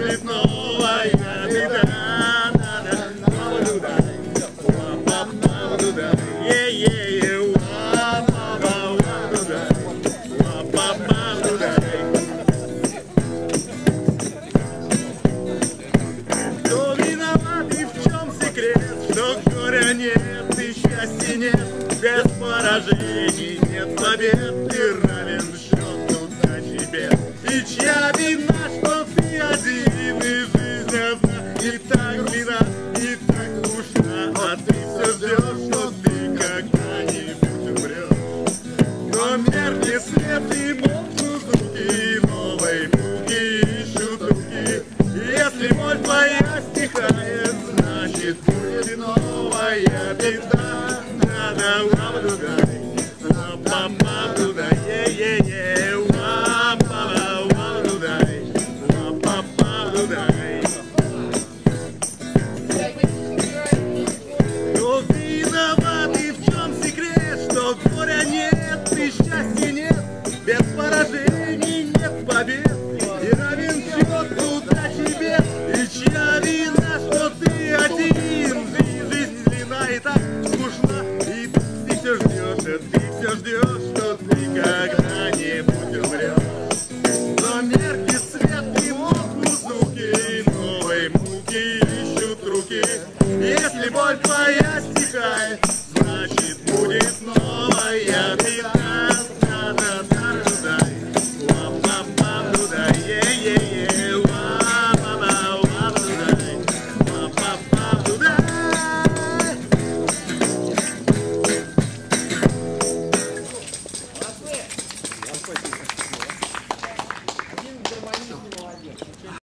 цветного ябеда. Кто виноват и в чем секрет, что горя нет и счастья нет, без поражений нет побед, ты равен счету на тебе. И чья вина, Если Богу руки, новой муки ищут руки. Если боль твоя стихает, значит будет новая беда. diyor. coisinha.